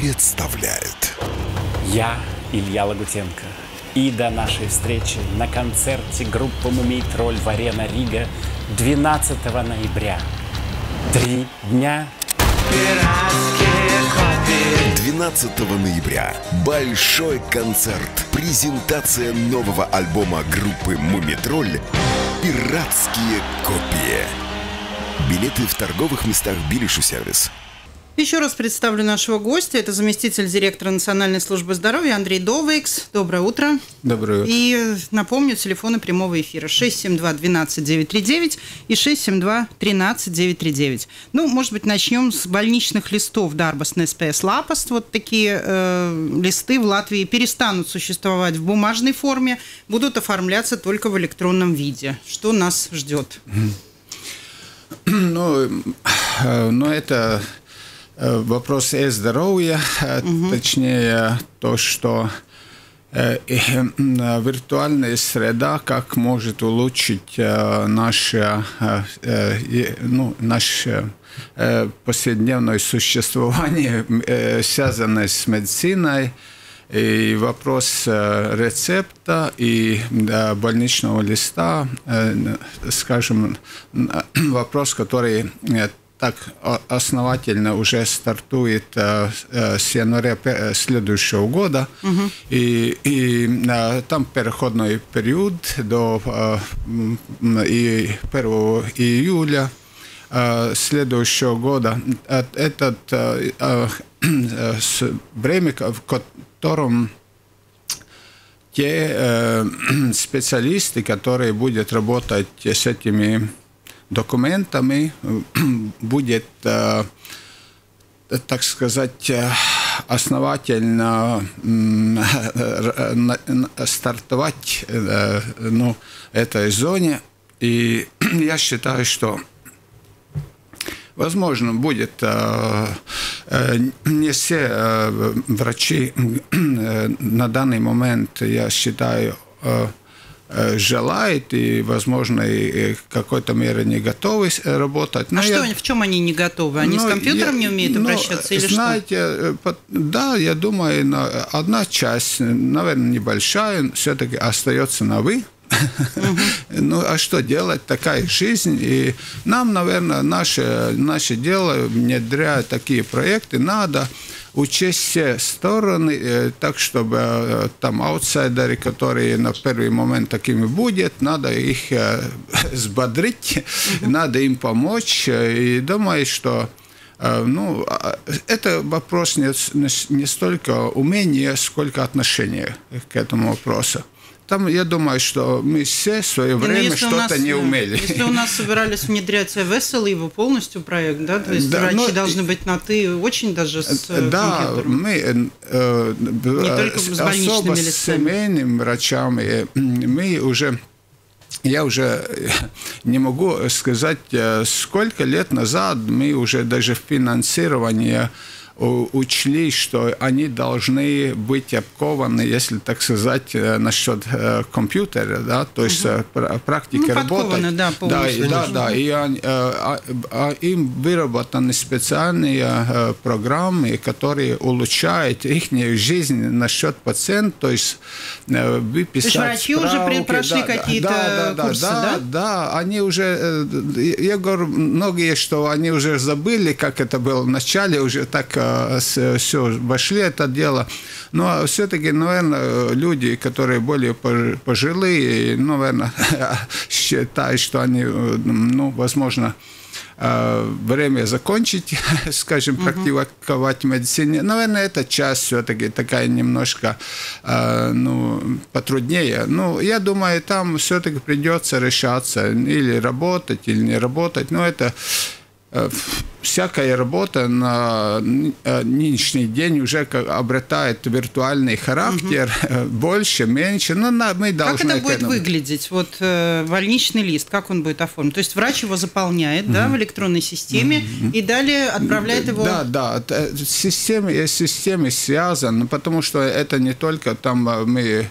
представляет Я Илья Лагутенко. И до нашей встречи на концерте группы «Мумий Тролль» в Арена Рига 12 ноября. Три дня 12 ноября. Большой концерт. Презентация нового альбома группы «Мумитроль» «Пиратские копии». Билеты в торговых местах «Билишу сервис». Еще раз представлю нашего гостя. Это заместитель директора Национальной службы здоровья Андрей Довейкс. Доброе утро. Доброе утро. И напомню, телефоны прямого эфира 672-12-939 и 672-13-939. Ну, может быть, начнем с больничных листов Дарбас НСПС Лапост. Вот такие э, листы в Латвии перестанут существовать в бумажной форме, будут оформляться только в электронном виде. Что нас ждет? Ну, ну это вопрос и здоровья, угу. точнее то, что э, виртуальная среда как может улучшить наше, ну, наше повседневное существование, связанное с медициной, и вопрос рецепта и больничного листа, скажем, вопрос, который так основательно уже стартует с января следующего года. Угу. И, и там переходной период до и 1 июля следующего года. Этот время, в котором те э, специалисты, которые будут работать с этими документами, будет, э, так сказать, основательно э, стартовать э, ну, этой зоне. И я считаю, что Возможно, будет э, э, не все э, врачи на данный момент, я считаю, желают и, возможно, и в какой-то мере не готовы работать. Но а я... что, в чем они не готовы? Они ну, с компьютером я, не умеют ну, обращаться или знаете, что? Да, я думаю, одна часть, наверное, небольшая, все-таки остается на «вы», ну, а что делать? Такая жизнь. И нам, наверное, наше, наше дело, внедряя такие проекты, надо учесть стороны, э, так, чтобы э, там аутсайдеры, которые на первый момент такими будут, надо их э, взбодрить, надо им помочь. И думаю, что ну, а, это вопрос не, не столько умения, сколько отношения к этому вопросу там, я думаю, что мы все в свое ну, время что-то не умели. Если у нас собирались внедрять весело его полностью проект, да, то есть да, врачи но, ну, должны быть на «ты» очень даже с э, Да, компьютером. мы э, э, не только с особо с семейными врачами, мы уже я уже не могу сказать, сколько лет назад мы уже даже в финансировании учли, что они должны быть обкованы, если так сказать, э, насчет э, компьютера, да, то есть угу. практики ну, работы. Да, да, да, да, и они, а, а, им выработаны специальные программы, которые улучшают их жизнь насчет пациента, то есть выписать То есть врачи справки, уже прошли да, какие-то да, да, курсы, да? Да, да, они уже, я говорю, многие, что они уже забыли, как это было в начале, уже так все, вошли это дело. Но все-таки, наверное, люди, которые более пожилые, наверное, считают, что они, ну, возможно, э, время закончить, скажем, угу. практиковать в медицине. Наверное, эта часть все-таки такая немножко э, ну, потруднее. Ну, я думаю, там все-таки придется решаться или работать, или не работать. Но это всякая работа на э, нынешний день уже обретает виртуальный характер, угу. больше, меньше, но мы должны... Как это будет выглядеть, вот больничный лист, как он будет оформлен? То есть врач его заполняет, угу. да, в электронной системе угу. и далее отправляет его... Да, да, система, система связана, потому что это не только там мы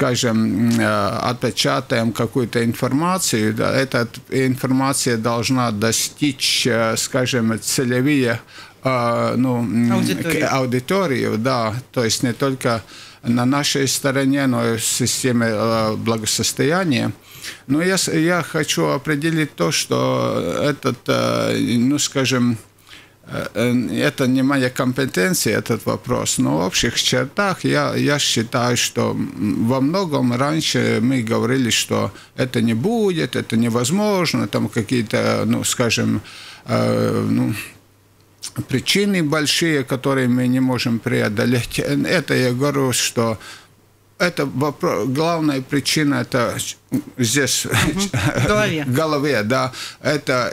скажем, отпечатаем какую-то информацию, эта информация должна достичь, скажем, целевые э, ну, Аудиторию. да, то есть не только на нашей стороне, но и в системе э, благосостояния. Но я, я хочу определить то, что этот, э, ну, скажем, э, это не моя компетенция, этот вопрос, но в общих чертах я, я считаю, что во многом раньше мы говорили, что это не будет, это невозможно, там какие-то, ну, скажем, э, ну, причины большие, которые мы не можем преодолеть. Это я говорю, что это вопрос, главная причина это здесь В голове. голове, да. Это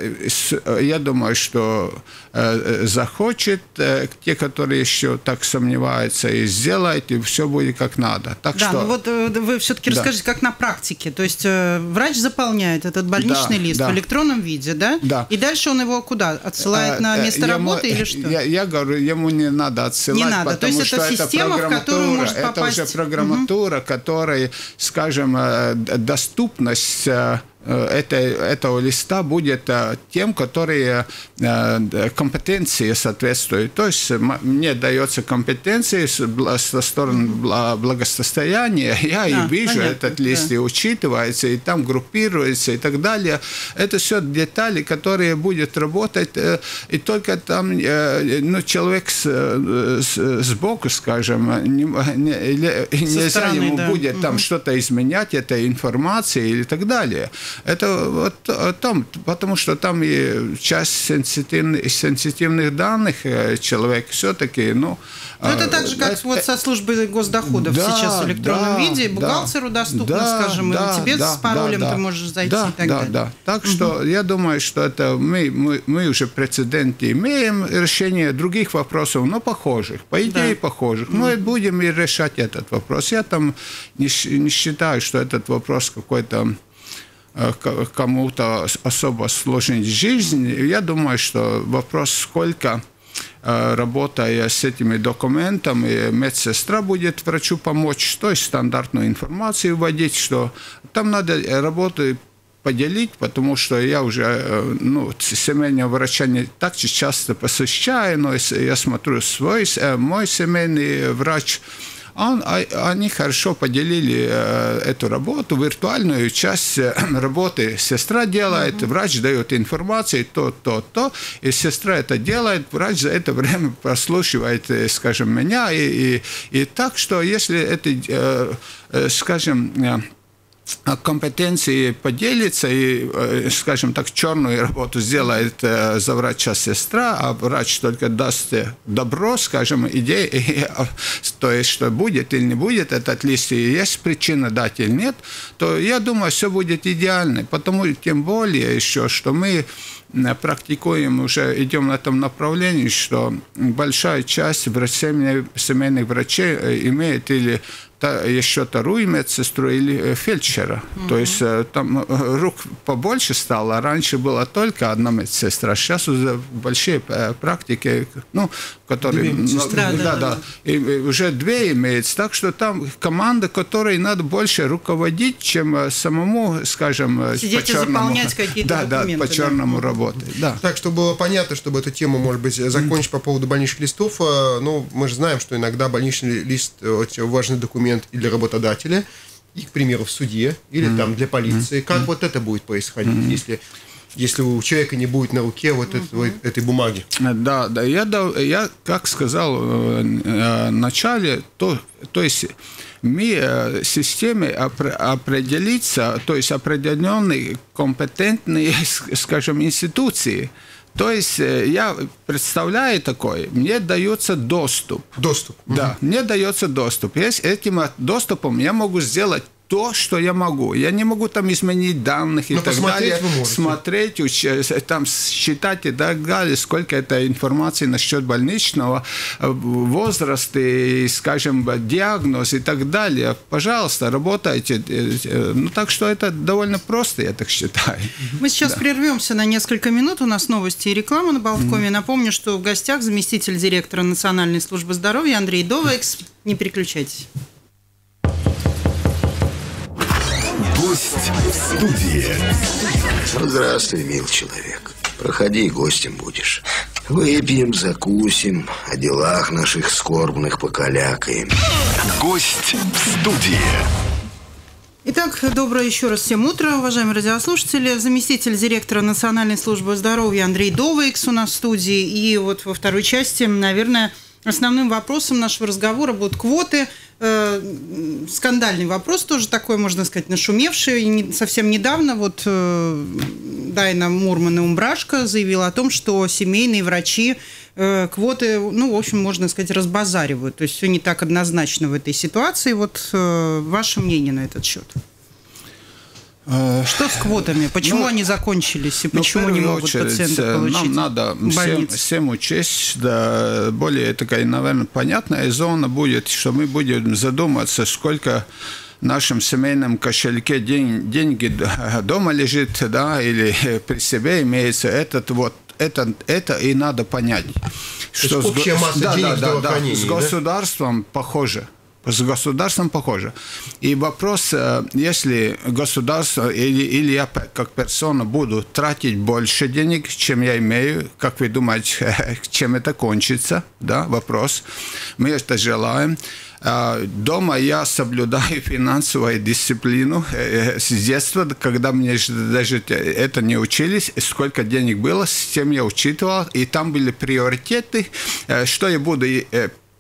я думаю, что э, захочет э, те, которые еще так сомневаются, и сделает, и все будет как надо. Так Да, что ну вот э, вы все-таки Да. расскажите, как на практике. То есть э, врач заполняет этот больничный Да, лист да. в электронном виде, да? Да. И дальше он его куда? Отсылает на Э, место ему- работы или что? Я, я говорю, ему не надо отсылать, Не надо. То потому есть это что система, в которую может Это уже попасть- программатура, которая, скажем, э, д- доступность э, этой, этого листа будет э, тем, которые э, компетенции соответствуют. То есть мне дается компетенции со стороны бла- благосостояния, я Да, и вижу понятно, этот лист, да. и учитывается, и там группируется, и так далее. Это все детали, которые будут работать, э, и только там э, ну, человек с, э, с- сбоку, скажем, не, не- нельзя стороны, ему да. будет там что-то изменять, этой информации или так далее. Это вот о том, потому что там и часть сенситивных, сенситивных данных э, человек все-таки, ну... Ну, это э, так же, как это- вот со службой госдоходов Да, сейчас в электронном да, виде. да. Бухгалтеру доступно, Да, скажем, да, и тебе да, с паролем да, ты да. можешь зайти да, и так да, далее. Да. Так что я думаю, что это мы, мы, мы уже прецеденты имеем решение других вопросов, но похожих, по идее Да. похожих. Мы будем и решать этот вопрос. Я там не, не считаю, что этот вопрос какой-то кому-то ос- особо сложить жизнь. Я думаю, что вопрос, сколько э, работая с этими документами, медсестра будет врачу помочь, то есть стандартную информацию вводить, что там надо работу поделить, потому что я уже э, ну, семейного врача не так часто посещаю, но я смотрю свой, э, мой семейный врач, он, а- они хорошо поделили э, эту работу, виртуальную часть э, работы. Сестра делает, врач дает информацию, то, то, то, и сестра это делает, врач за это время прослушивает, э, скажем, меня, и, и, и так что если это, скажем, компетенции поделится и, э, скажем так, черную работу сделает э, за врача сестра, а врач только даст э, добро, скажем, идея, то есть, что будет или не будет этот лист, и есть причина дать или нет, то я думаю, все будет идеально. Потому тем более еще, что мы практикуем, уже идем на этом направлении, что большая часть врач- семейных, врачей имеет или та, еще вторую медсестру или э, фельдшера. То есть э, там э, рук побольше стало. Раньше была только одна медсестра, а сейчас уже большие практики, ну, которые... Две медсестры. Да, да, да, да, да. И, уже две имеется. Так что там команда, которой надо больше руководить, чем самому, скажем, Сидеть по и черному... заполнять какие-то да, документы, Да, по да. черному работать. Да. Так, чтобы было понятно, чтобы эту тему, может быть, закончить по поводу больничных листов, ну, мы же знаем, что иногда больничный лист очень важный документ и для работодателя, и, к примеру, в суде, или там для полиции. Как вот это будет происходить, если, если у человека не будет на руке вот этой, вот этой бумаги? Да, да, я, да, я как сказал э, э, в начале, то, то есть мы э, системе опре- определиться, то есть определенные компетентные, скажем, институции. То есть э, я представляю такое, мне дается доступ. Доступ. Да, мне дается доступ. И с этим доступом я могу сделать то, что я могу. Я не могу там изменить данных и Но так далее. Смотреть, уч- там считать и так далее, сколько это информации насчет больничного, э, возраст и, скажем, диагноз и так далее. Пожалуйста, работайте. Э, э, Ну, так что это довольно просто, я так считаю. Мы сейчас прервемся на несколько минут. У нас новости и реклама на Болткове. Напомню, что в гостях заместитель директора Национальной службы здоровья Андрей Довекс. Не переключайтесь. Гость в студии. Здравствуй, мил человек. Проходи, гостем будешь. Выпьем, закусим, о делах наших скорбных покалякаем. Гость в студии. Итак, доброе еще раз всем утро, уважаемые радиослушатели. Заместитель директора Национальной службы здоровья Андрей Довейкс у нас в студии. И вот во второй части, наверное, основным вопросом нашего разговора будут квоты. Э, скандальный вопрос тоже такой, можно сказать, нашумевший. Не, совсем недавно вот э, Дайна Мурман и Умбрашка заявила о том, что семейные врачи э, квоты, ну, в общем, можно сказать, разбазаривают. То есть все не так однозначно в этой ситуации. Вот э, ваше мнение на этот счет? Что с квотами? Почему ну, они закончились и ну, почему не могут очередь, пациенты э, получить Нам надо всем, всем учесть, да, более такая, наверное, понятная зона будет, что мы будем задуматься, сколько нашем семейном кошельке день, деньги дома лежит, да, или при себе имеется, этот вот это, это и надо понять. что общая масса да, денег да, да, да, с государством да? похоже с государством похоже. И вопрос, э, если государство или, или я как персона буду тратить больше денег, чем я имею, как вы думаете, чем это кончится? Да, вопрос. Мы это желаем. А, дома я соблюдаю финансовую дисциплину э, э, с детства, когда мне даже это не учились, сколько денег было, с тем я учитывал, и там были приоритеты, что я буду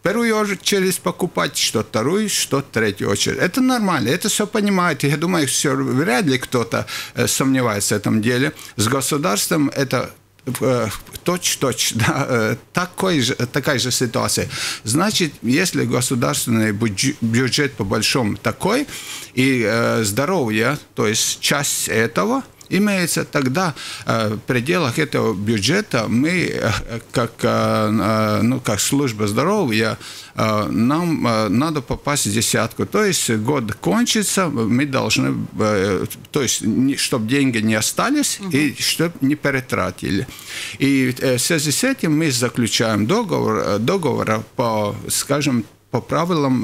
первую очередь покупать, что вторую, что третью очередь. Это нормально, это все понимаете. Я думаю, все, вряд ли кто-то э, сомневается в этом деле. С государством это э, точь-точь, да, э, такой же, такая же ситуация. Значит, если государственный бюджет по большому такой, и э, здоровье, то есть часть этого – имеется, тогда э, в пределах этого бюджета мы, э, как, э, ну, как служба здоровья, нам надо попасть в десятку. То есть год кончится, мы должны, то есть чтобы деньги не остались угу. и чтобы не перетратили. И в связи с этим мы заключаем договор, договор по, скажем, по правилам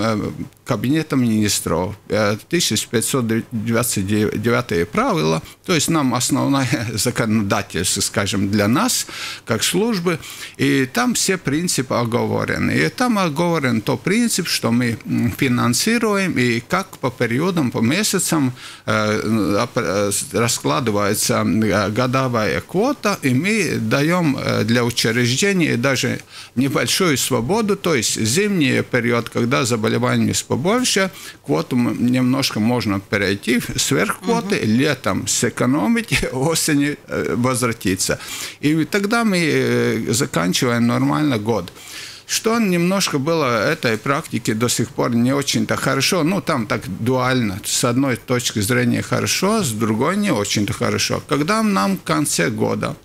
Кабинета министров, 1529 правила, то есть нам основное законодательство, скажем, для нас, как службы, и там все принципы оговорены. И там оговорен то принцип, что мы финансируем, и как по периодам, по месяцам э, раскладывается годовая квота, и мы даем э, для учреждения даже небольшую свободу, то есть зимний период, когда заболевания побольше, квоту немножко можно перейти сверх квоты, угу. летом сэкономить, осенью э, возвратиться. И тогда мы э, заканчиваем нормально год что немножко было этой практики до сих пор не очень-то хорошо. Ну, там так дуально. С одной точки зрения хорошо, с другой не очень-то хорошо. Когда нам в конце года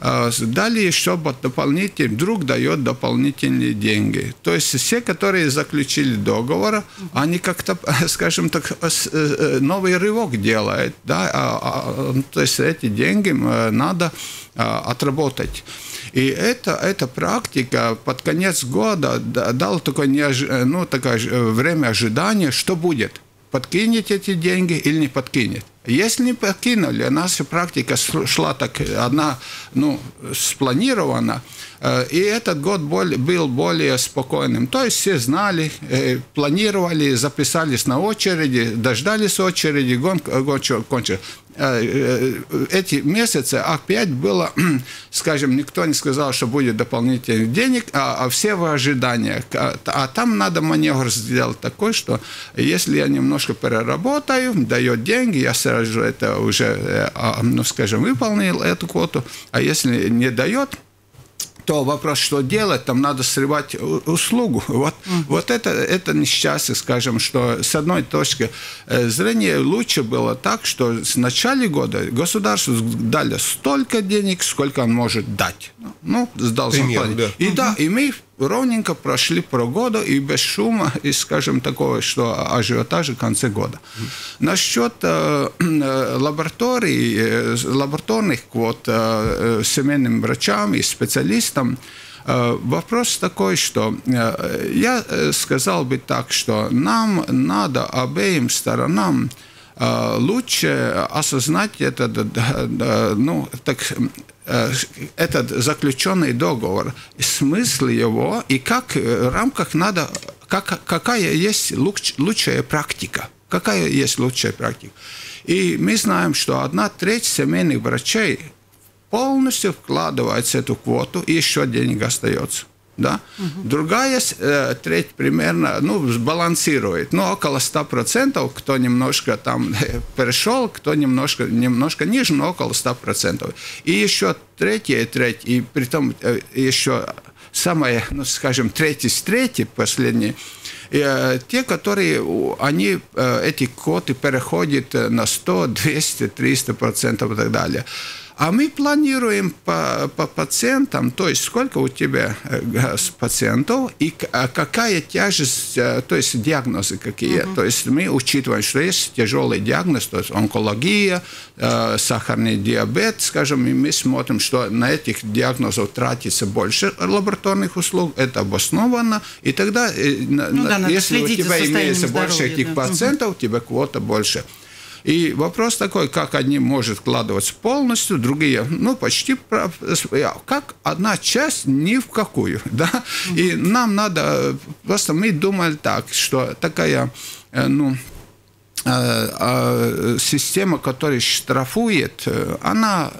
а, дали еще дополнительные, вдруг дает дополнительные деньги. То есть все, которые заключили договор, они как-то, скажем так, э, э, новый рывок делают. Да? А, а, то есть эти деньги надо отработать. И это, эта практика под конец года дала такое, неож... ну, такое время ожидания, что будет. Подкинет эти деньги или не подкинет. Если не покинули, наша практика шла так, одна, ну, спланирована, э, и этот год был более спокойным. То есть все знали, э, планировали, записались на очереди, дождались очереди, гонка, кончилась. Э, эти месяцы опять было, скажем, никто не сказал, что будет дополнительных денег, а, а все в ожиданиях. А, а там надо маневр сделать такой, что если я немножко переработаю, дает деньги, я сразу же это уже, э, а, ну, скажем, выполнил эту квоту, а если не дает, то вопрос, что делать, там надо срывать услугу. Вот, mm. вот это, это несчастье, скажем, что с одной точки э, зрения лучше было так, что с начала года государство дали столько денег, сколько он может дать. Ну, сдал Пример, да. И mm-hmm. да, и мы ровненько прошли про года и без шума, и, скажем, такого, что ажиотажа в конце года. Насчет э, э, лабораторий, э, лабораторных квот э, э, семейным врачам и специалистам, э, Вопрос такой, что э, я сказал бы так, что нам надо обеим сторонам э, лучше осознать это, ну, так, э, этот заключенный договор, смысл его и как в рамках надо, как, какая есть лучшая практика. Какая есть лучшая практика? И мы знаем, что одна треть семейных врачей полностью вкладывается в эту квоту, и еще денег остается. Да? Угу. Другая э, треть примерно ну, балансирует, ну, около 100%, кто немножко там перешел, кто немножко, немножко ниже, но около 100%. И еще третья треть, и при том э, еще самая, ну, скажем, третья с третьей, последние, э, те, которые, они, э, эти коты переходят на 100, 200, 300 процентов и так далее. А мы планируем по, по пациентам, то есть сколько у тебя э, пациентов и а какая тяжесть, э, то есть диагнозы какие. Uh-huh. То есть мы учитываем, что есть тяжелый диагноз, то есть онкология, э, сахарный диабет, скажем, и мы смотрим, что на этих диагнозов тратится больше лабораторных услуг, это обосновано, и тогда, ну, да, если у тебя имеется больше этих да. пациентов, uh-huh. у тебя квота больше. И вопрос такой, как одни может вкладываться полностью, другие, ну, почти как одна часть ни в какую, да. И нам надо, просто мы думали так, что такая, э, ну, э, а, система, которая штрафует, э, она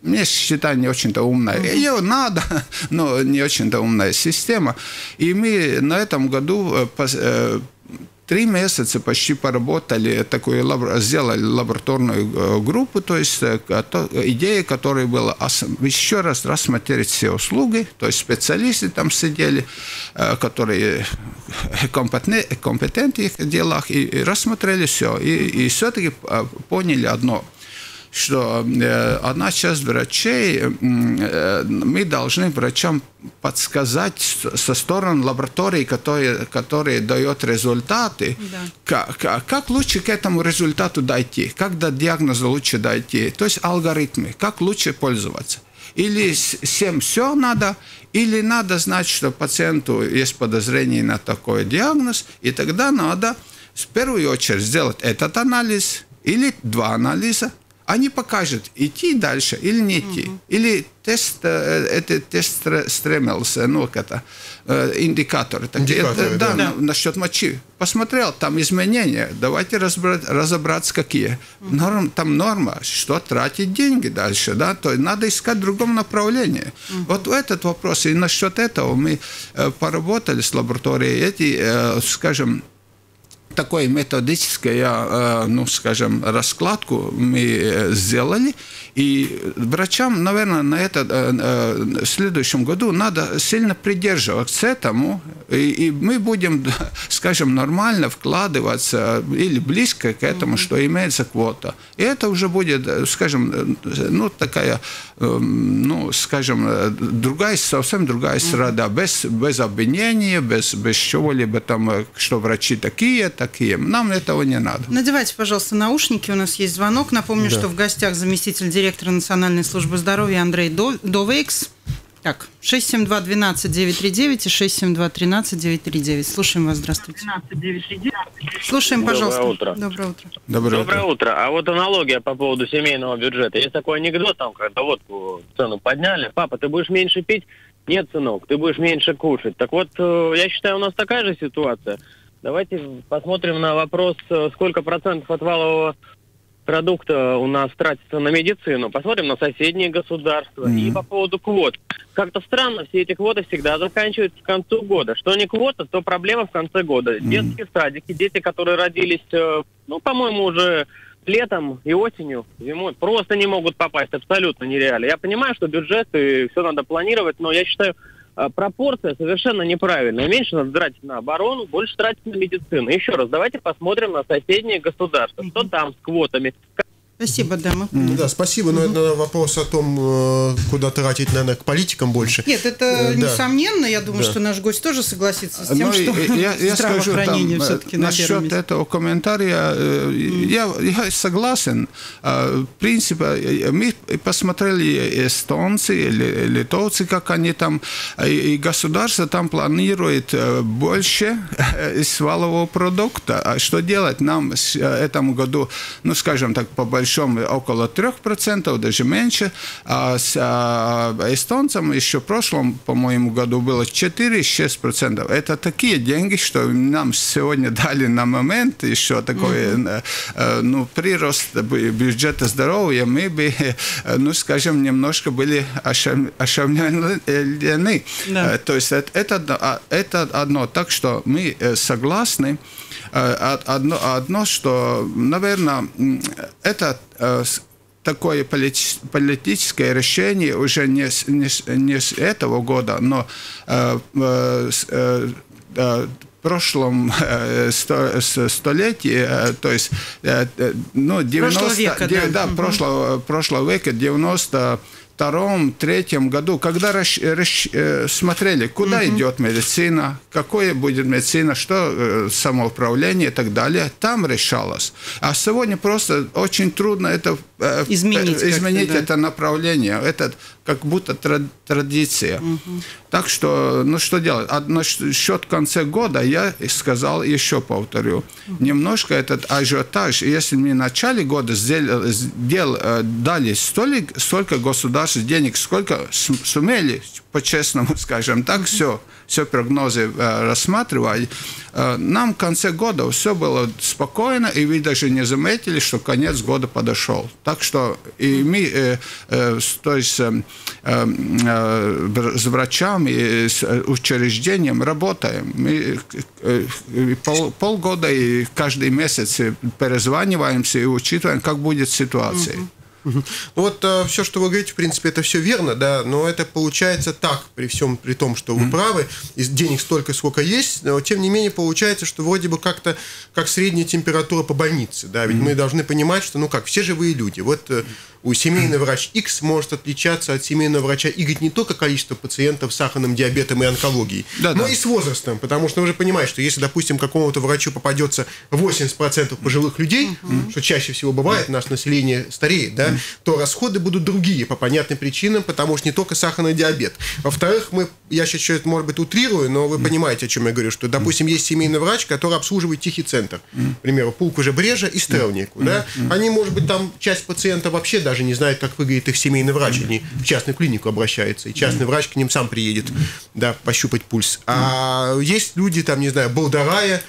мне считаю, не очень-то умная. Ее надо, но не очень-то умная система. И мы на этом году три месяца почти поработали, такую, сделали лабораторную э, группу, то есть э, идея, которая была еще раз рассмотреть все услуги, то есть специалисты там сидели, э, которые компетентны в делах, и рассмотрели все, и, и все-таки поняли одно – что одна часть врачей, мы должны врачам подсказать со стороны лаборатории, которые, которые дают результаты, да. как, как лучше к этому результату дойти, как до диагноза лучше дойти, то есть алгоритмы, как лучше пользоваться. Или всем все надо, или надо знать, что пациенту есть подозрение на такой диагноз, и тогда надо в первую очередь сделать этот анализ или два анализа, они покажут, идти дальше или не идти. Угу. Или тест, э, это тест стремился, ну, это э, индикатор. Индикаторы, это, да, да. насчет мочи. Посмотрел, там изменения, давайте разбирать, разобраться, какие. Угу. Норм, там норма, что тратить деньги дальше, да, то надо искать в другом направлении. Угу. Вот этот вопрос, и насчет этого мы э, поработали с лабораторией, эти, скажем, такой методической, ну, скажем, раскладку мы сделали, и врачам, наверное, на это в следующем году надо сильно придерживаться этому, и, и мы будем, скажем, нормально вкладываться или близко к этому, что имеется квота. И это уже будет, скажем, ну, такая, ну, скажем, другая, совсем другая среда, без, без обвинения, без, без чего-либо там, что врачи такие, такие. Нам этого не надо. Надевайте, пожалуйста, наушники. У нас есть звонок. Напомню, да. что в гостях заместитель директора Национальной службы здоровья Андрей Довейкс. Так, 672-12-939 и 672-13-939. Слушаем вас, здравствуйте. Слушаем, пожалуйста. Доброе утро. Доброе утро. Доброе, Доброе утро. утро. А вот аналогия по поводу семейного бюджета. Есть такой анекдот, там, когда водку цену подняли. Папа, ты будешь меньше пить? Нет, сынок, ты будешь меньше кушать. Так вот, э, я считаю, у нас такая же ситуация. Давайте посмотрим на вопрос, э, сколько процентов от валового продукта у нас тратится на медицину. Посмотрим на соседние государства. Mm-hmm. И по поводу квот. Как-то странно, все эти квоты всегда заканчиваются к концу года. Что не квота, то проблема в конце года. Mm-hmm. Детские садики, дети, которые родились, э, ну, по-моему, уже летом и осенью, зимой, просто не могут попасть. Абсолютно нереально. Я понимаю, что бюджет и все надо планировать, но я считаю, пропорция совершенно неправильная. Меньше надо тратить на оборону, больше тратить на медицину. Еще раз, давайте посмотрим на соседние государства. Что там с квотами? Спасибо, да, мы Ну Да, спасибо, но это вопрос о том, э, куда тратить, наверное, к политикам больше. Нет, это Э, да. несомненно. Я думаю, Да. что наш гость тоже согласится с тем, Ну, что я, я скажу там, здравоохранение э, все-таки на первом насчет месте. этого комментария, я, я согласен. Э, В принципе, мы посмотрели эстонцы, ли- литовцы, как они там, и государство там планирует больше из валового продукта. А что делать нам этому году, ну, скажем так, по большому, около 3%, даже меньше, а с а, эстонцам еще в прошлом, по-моему, году было 4-6%. Это такие деньги, что нам сегодня дали на момент еще такой, э, ну, прирост бю- бюджета здоровья, мы бы, ну, скажем, немножко были ошеломлены. Да. То есть это, это, одно- а, это одно. Так что мы согласны. Э, од- Одно, одно что, наверное, это э, такое полити- политическое решение уже не не не с этого года, но э, э, с- э, э, в прошлом столетии, то есть, ну, 90... Прошлого века, де- да. да, прошлого, прошлого века, 90 втором, третьем году, когда расщ- расщ- э, смотрели, куда идет медицина, какое будет медицина, что э, самоуправление и так далее, там решалось. А сегодня просто очень трудно это Изменить э, изменить да. это направление. Это как будто тра- традиция. Так что, ну что делать? А насчет конца года я сказал, еще повторю, немножко этот ажиотаж, если мы в начале года сдел- сдел- э, дали столько, столько государств денег, сколько сум- сумели, по-честному скажем, так все, все прогнозы э, рассматривали, э, нам в конце года все было спокойно, и вы даже не заметили, что конец года подошел. Так что и мы э, э, то есть, э, э, э, с врачами, и с э, учреждением работаем. Мы э, э, пол, полгода и каждый месяц перезваниваемся и учитываем, как будет ситуация. Ну Вот все, что вы говорите, в принципе, это все верно, да, но это получается так, при всем при том, что вы правы, и денег столько, сколько есть, но тем не менее получается, что вроде бы как-то как средняя температура по больнице, да, ведь мы должны понимать, что, ну как, все живые люди, вот э, у семейный врач X может отличаться от семейного врача Y не только количество пациентов с сахарным диабетом и онкологией, Да, но да. и с возрастом, потому что вы же понимаете, что если, допустим, какому-то врачу попадется 80% пожилых людей, что чаще всего бывает, наше население стареет, да, то расходы будут другие по понятным причинам, потому что не только сахарный диабет. Во-вторых, мы, я сейчас чуть может быть, утрирую, но вы понимаете, о чем я говорю, что, допустим, есть семейный врач, который обслуживает тихий центр, к примеру, Пулку же Брежа и Стрелнику, да, они, может быть, там часть пациентов вообще даже не знает, как выглядит их семейный врач, они в частную клинику обращаются, и частный врач к ним сам приедет, да, пощупать пульс. А есть люди, там, не знаю, Болдарая,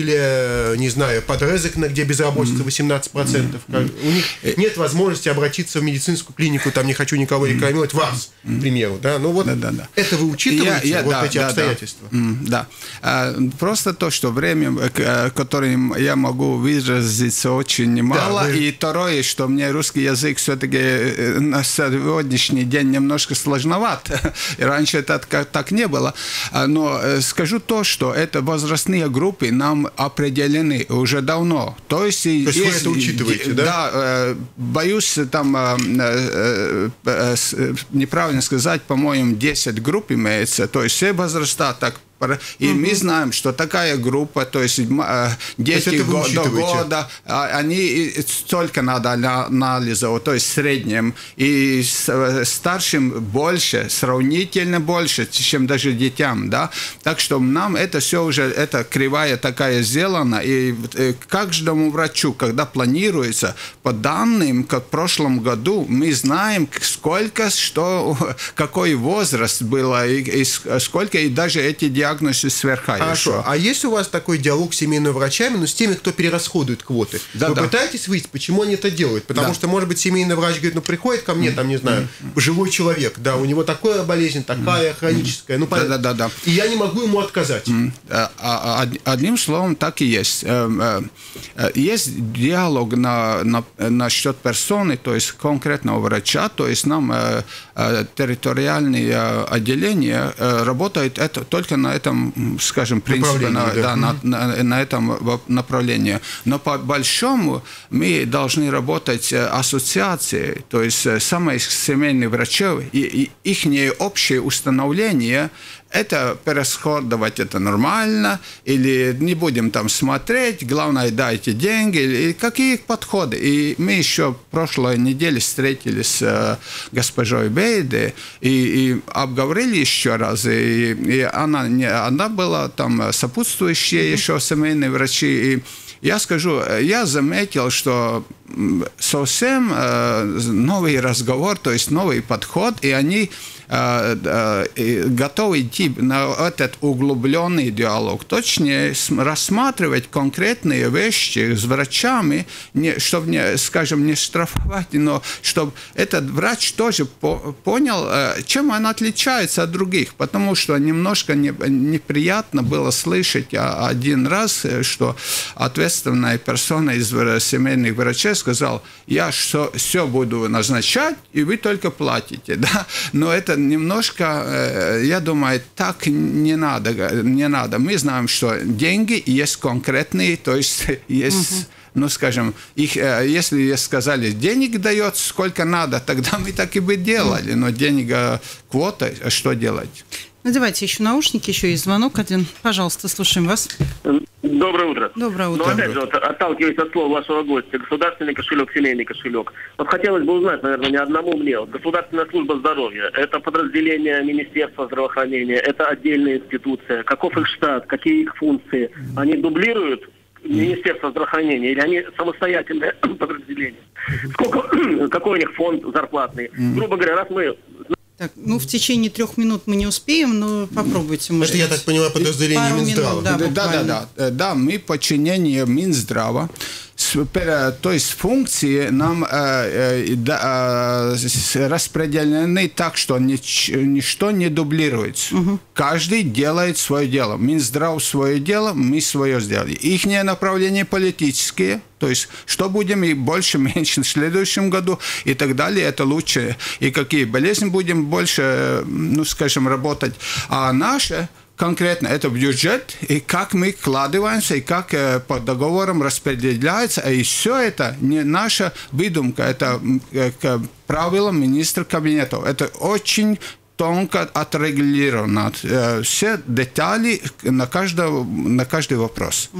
или, не знаю, Подрезекна, где безработица 18%. Как- У них нет возможности обратиться в медицинскую клинику, там не хочу никого рекламировать, вас, к примеру. Да? Ну вот Да-да-да. это вы учитываете, Я- я- вот да, эти да, да. обстоятельства? Да. А, Просто то, что время, э, к- э, которым я могу выразиться, очень немало. вы- И второе, что мне русский язык все-таки на сегодняшний день немножко сложноват. И раньше это так, не было. А, Но э, скажу то, что это возрастные группы нам определены уже давно. То есть, То есть вы есть- это учитываете, да? Да, э, боюсь там э, э, э, э, неправильно сказать, по-моему, 10 групп имеется, то есть все возраста так и мы знаем, что такая группа, то есть э, дети это вы го- до года, а, они столько надо анализов, то есть в среднем, и э, старшим больше, сравнительно больше, чем даже детям, да, так что нам это все уже, эта кривая такая сделана, и э, каждому врачу, когда планируется, по данным, как в прошлом году, мы знаем, сколько, что, какой возраст было, и, и сколько, и даже эти диагнозы сверха Хорошо. еще. А есть у вас такой диалог с семейными врачами, но с теми, кто перерасходует квоты? Да, Вы да. пытаетесь выяснить, почему они это делают? Потому Да. что, может быть, семейный врач говорит, ну, приходит ко мне, там, не знаю, пожилой человек, да, у него такая болезнь, такая хроническая, ну, понятно. Да-да-да-да. И я не могу ему отказать. Э, а- а- од- Одним словом, так и есть. Э, э, Есть диалог на, на, насчет персоны, то есть конкретного врача, то есть нам территориальные отделения работают это, только на этом, скажем, принципе, на, да. да, на, на- на этом направлении. Но по большому мы должны работать э, ассоциацией, то есть э, самые семейные врачи и, их общее установление это пересходовать это нормально, или не будем там смотреть, главное дайте деньги, или какие подходы. И мы еще прошлой неделе встретились с э, госпожой Бейде и, и обговорили еще раз, и, и она, не, она была там сопутствующие еще семейные врачи, и я скажу, я заметил, что совсем э, новый разговор, то есть новый подход, и они и готовы идти на этот углубленный диалог, точнее рассматривать конкретные вещи с врачами, не, чтобы, не, скажем, не штрафовать, но чтобы этот врач тоже по- понял, э, чем он отличается от других, потому что немножко не- неприятно было слышать один раз, э, что ответственная персона из семейных врачей сказал, я что, все буду назначать, и вы только платите, да, но это немножко, э, я думаю, так не надо, не надо. Мы знаем, что деньги есть конкретные, то есть есть ну, скажем, их, э, если сказали, денег дает сколько надо, тогда мы так и бы делали. Но денег э, квота, а что делать? Надевайте еще наушники, еще есть звонок один. Пожалуйста, слушаем вас. Доброе утро. Доброе утро. Но опять же, вот, отталкиваясь от слова вашего гостя, государственный кошелек, семейный кошелек. Вот хотелось бы узнать, наверное, не одному мне. Вот Государственная служба здоровья – это подразделение Министерства здравоохранения, это отдельная институция. Каков их штат, какие их функции? Они дублируют Министерство здравоохранения или они самостоятельное подразделение? Сколько, какой у них фонд зарплатный? Грубо говоря, раз мы Так, ну, в течение трех минут мы не успеем, но попробуйте. может Это, я так понимаю, подразделение Пару Минздрава. минут, да, да, да, да, да, да, мы подчинение Минздрава, то есть функции нам э, э, э, распределены так, что нич- ничто не дублируется. Каждый делает свое дело. Минздрав свое дело, мы свое сделали. Их направления политические, то есть что будем и больше, меньше в следующем году и так далее, это лучше. И какие болезни будем больше, ну, скажем, работать. А наше конкретно это бюджет, и как мы вкладываемся, и как э, по договорам распределяется, и все это не наша выдумка, это э, к правилам министра кабинета. Это очень тонко отрегулировано. Э, Все детали на, каждого, на каждый вопрос.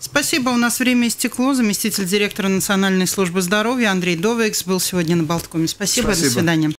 Спасибо, у нас время истекло. Заместитель директора Национальной службы здоровья Андрей Довекс был сегодня на Болткоме. Спасибо, Спасибо. до свидания.